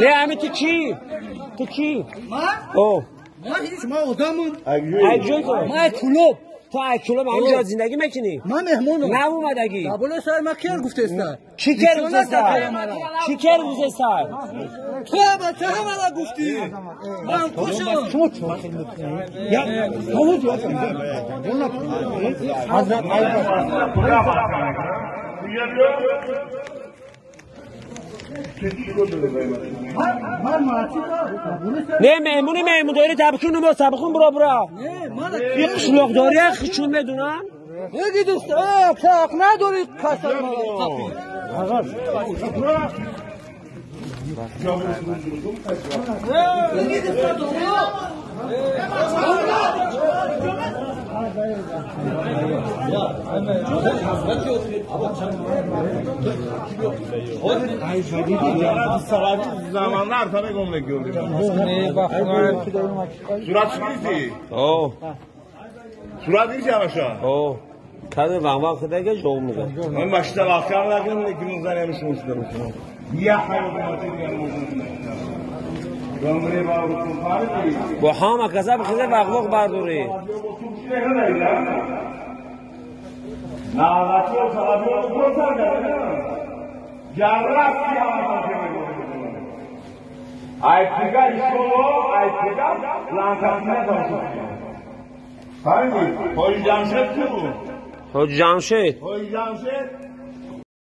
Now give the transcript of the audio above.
نه همین تو کی تو کی او ما هیچ ما آدمون اگجوی تو ما کلوب تو از کلوب همینجا زندگی می‌کنی. ما مهمونم. نه اومدگی قبول سر ما کیر گفته است؟ کی کر روز سر کی کر روز سر تو با تو هم گفتی. من خوشم. شما چون یا همون جو حضرت نه مهمونی مهمون داری تبخون ما تبخون برا برا یه قشلوق داری خشون بدونن یکی دوست کاک نداری کسر ما یا همه یا باش باش اوت ابا چان تو کی بودی اوری آی جدیدی چرا در ساعت زمانلار تمام گومله گولدی سورات می شو او کده ونگ و خدیگه جو میگه با و رکو پاردی و هام قزاب ناراضی و سلامی رو کن سر کرده جرس کی آمد آمد آمد آمد آئی پیگا اسکو لو آئی پیگا لانکت میں دم سکتے ہیں فرمی ہوئی جانشت کیوں ہوئی